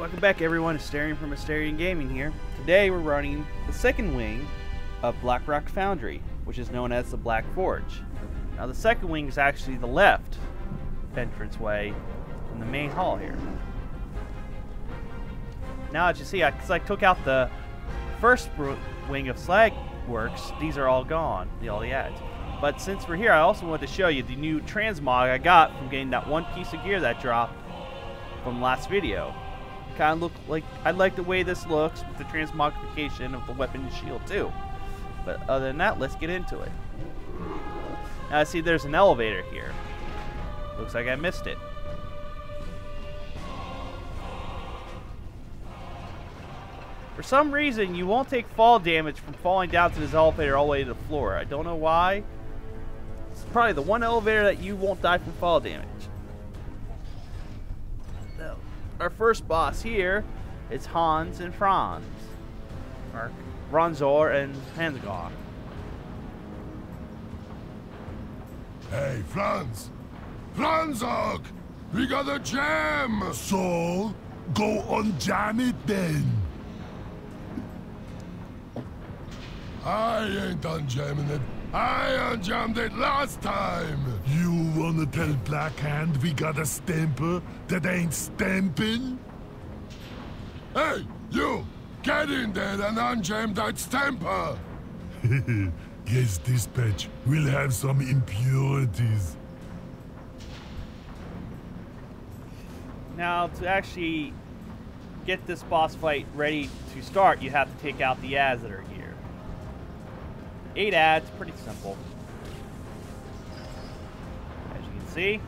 Welcome back everyone, Astarian from Astarian Gaming here. Today we're running the second wing of Blackrock Foundry, which is known as the Black Forge. Now the second wing is actually the left entranceway in the main hall here. Now as you see, I, I took out the first wing of Slag Works, these are all gone, the, all the ads. But since we're here, I also wanted to show you the new transmog I got from getting that one piece of gear that dropped from last video. Kind of look like I like the way this looks with the transmogrification of the weapon and shield too. But other than that, let's get into it. Now I see there's an elevator here. Looks like I missed it. For some reason, you won't take fall damage from falling down to this elevator all the way to the floor. I don't know why. It's probably the one elevator that you won't die from fall damage. Our first boss here is Hans and Franz. Or Ronzor and Hansgar. Hey, Franz! Franzok! We got a jam! So, go on jam it then. I ain't done unjamming it. I unjammed it last time! You wanna tell Blackhand we got a stamper that ain't stamping? Hey, you! Get in there and unjam that stamper! yes, dispatch. We'll have some impurities. Now, to actually get this boss fight ready to start, you have to take out the ads that are here. Eight ads, pretty simple. As you can see,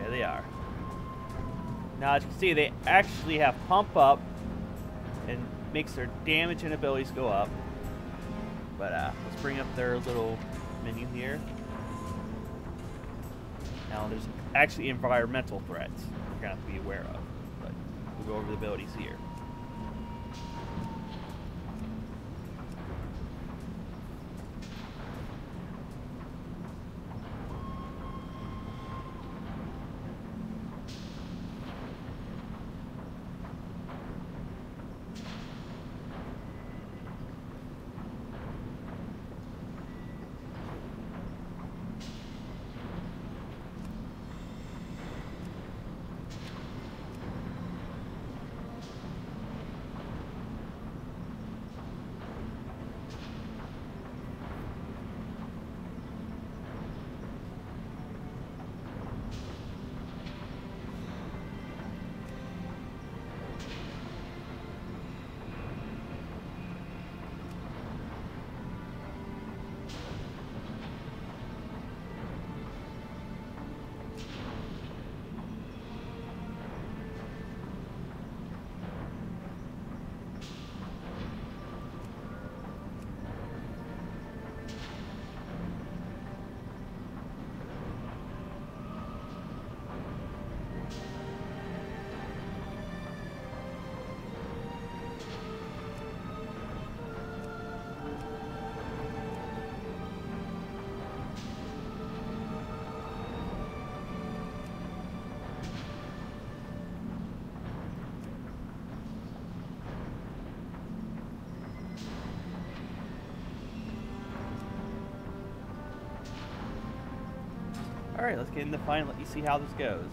there they are. Now, as you can see, they actually have pump up and makes their damage and abilities go up. But uh, let's bring up their little menu here. Now, there's actually environmental threats you're going to have to be aware of. But we'll go over the abilities here. Alright, let's get in the fight and let you see how this goes.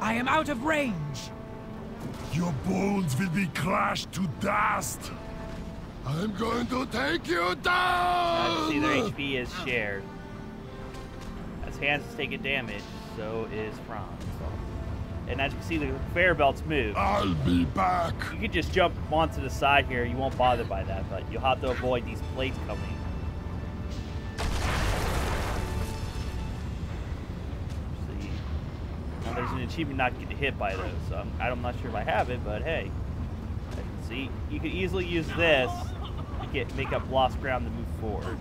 I am out of range! Your bones will be crushed to dust! I'm going to take you down! As you see, their HP is shared. As Hans is taking damage, so is Franz. And as you can see, the fair belts move. I'll be back. You can just jump onto the side here. You won't bother by that, but you'll have to avoid these plates coming. Achievement not get hit by those. So I'm, I'm not sure if I have it, but hey. See, you could easily use this to get make up lost ground to move forward.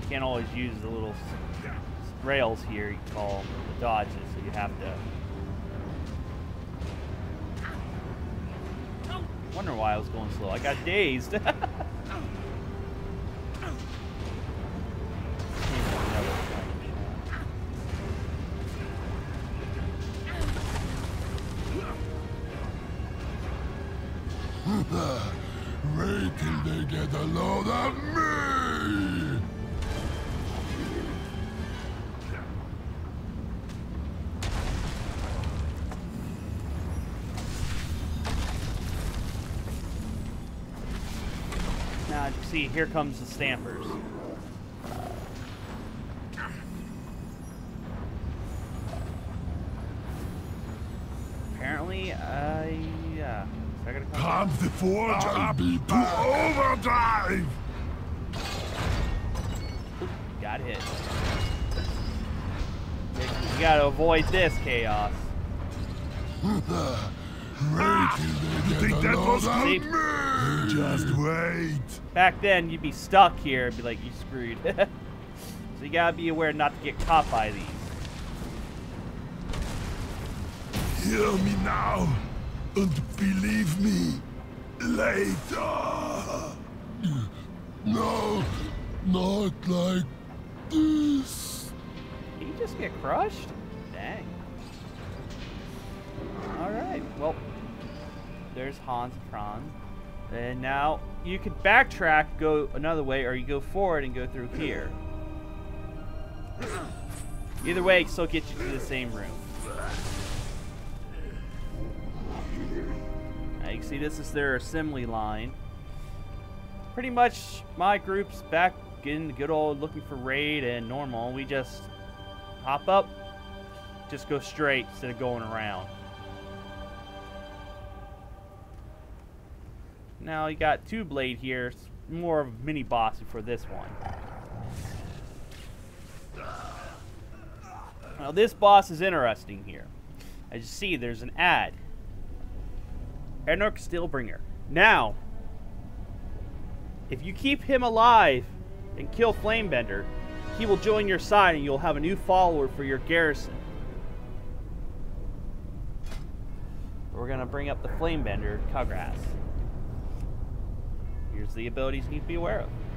You can't always use the little rails here, you call the dodges, so you have to Wonder why I was going slow. I got dazed. Wait till they get a load of me! See, here comes the stampers. Apparently, I yeah. So I gotta come. The forge up to overdrive! Got hit. You gotta avoid this chaos. Wait till they think that was of See? me! Just wait. Back then, you'd be stuck here and be like, you screwed. so you gotta be aware not to get caught by these. Hear me now, and believe me later. No, not like this. Did you just get crushed? Dang. Alright, well, there's Hans and Franz. And now you could backtrack, go another way, or you go forward and go through here. Either way, it still gets you to the same room. Now you can see this is their assembly line. Pretty much my group's back in the good old looking for raid and normal. We just hop up, just go straight instead of going around. Now you got two blade here, it's more of a mini boss for this one. Now this boss is interesting here. As you see, there's an ad. Aknor Steelbringer. Now, if you keep him alive and kill Flamebender, he will join your side and you'll have a new follower for your garrison. We're gonna bring up the Flamebender, Ka'graz. Here's the abilities you need to be aware of.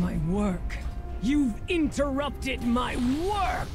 My work. You've interrupted my work!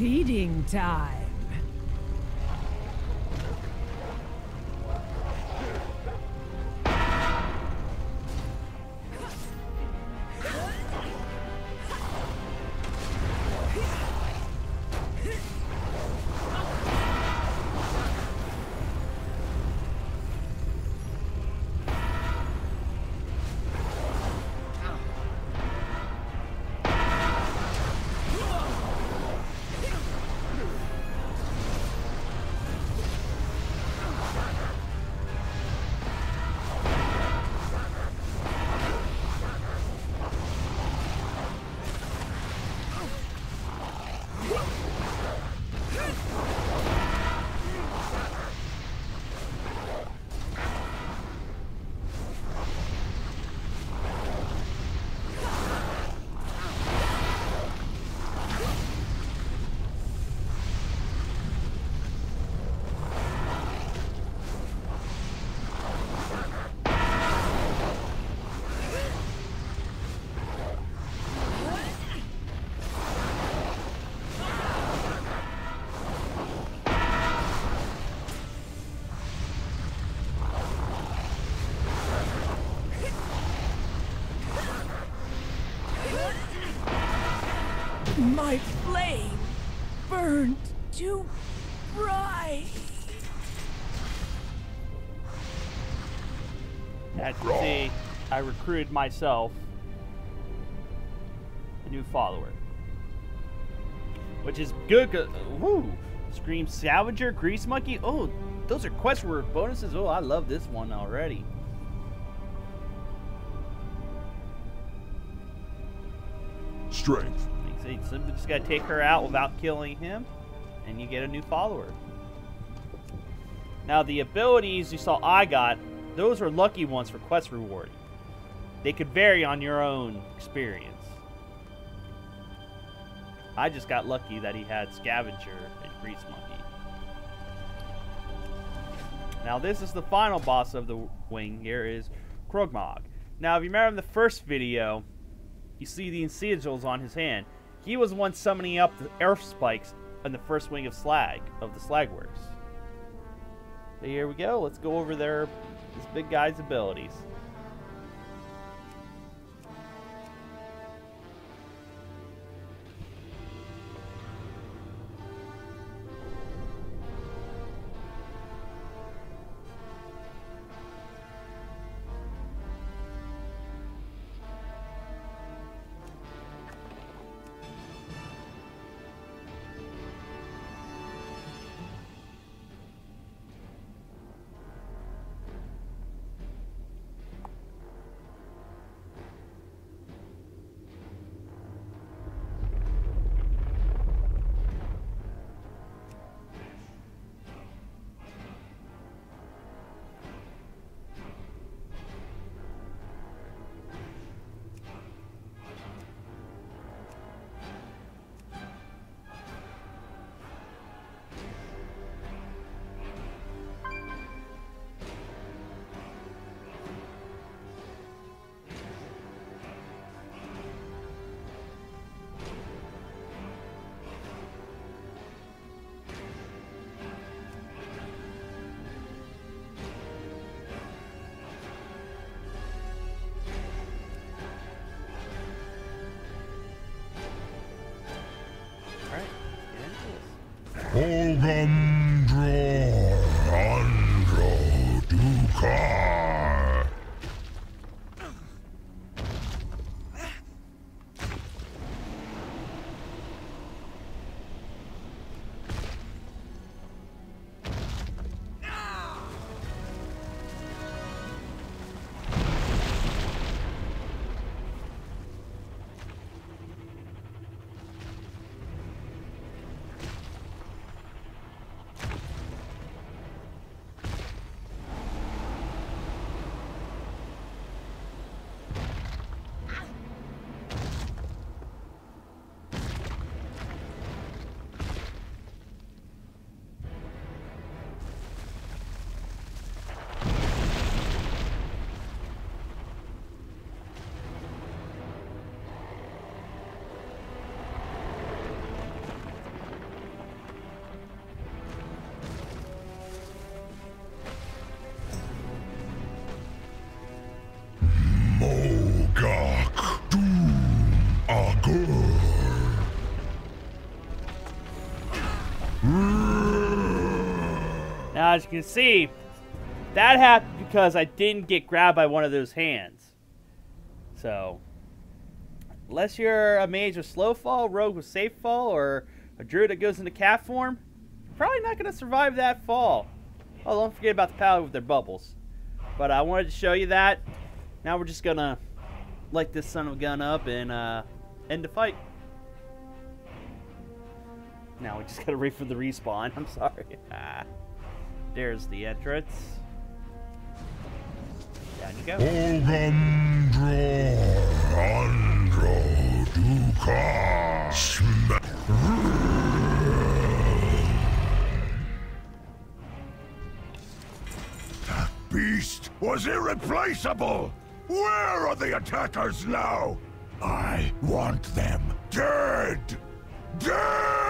Feeding time. I recruited myself a new follower. Which is good. Woo! Scream Salvager, Grease Monkey. Oh, those are quest reward bonuses. Oh, I love this one already. Strength. So you simply just gotta take her out without killing him, and you get a new follower. Now, the abilities you saw I got, those are lucky ones for quest reward. They could vary on your own experience. I just got lucky that he had Scavenger and Grease Monkey. Now, this is the final boss of the wing here is Kromog. Now, if you remember in the first video, you see the sigils on his hand. He was one summoning up the earth spikes on the first wing of Slag, of the Slagworks. So here we go. Let's go over their this big guy's abilities. Let's as you can see, that happened because I didn't get grabbed by one of those hands. So, unless you're a mage with slow fall, rogue with safe fall, or a druid that goes into cat form, you're probably not going to survive that fall. Oh, don't forget about the paladin with their bubbles. But I wanted to show you that. Now we're just going to light this son of a gun up and uh, end the fight. Now we just gotta wait for the respawn. I'm sorry. There's the entrance. Down you go. That beast was irreplaceable! Where are the attackers now? I want them dead! Dead!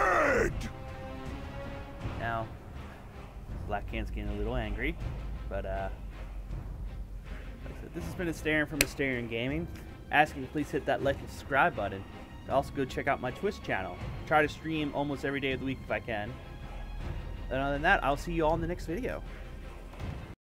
Black Hand's getting a little angry, but uh, like said, this has been Astarian from Astarian Gaming. Asking please hit that like and subscribe button. Also, go check out my Twitch channel. Try to stream almost every day of the week if I can. And other than that, I'll see you all in the next video.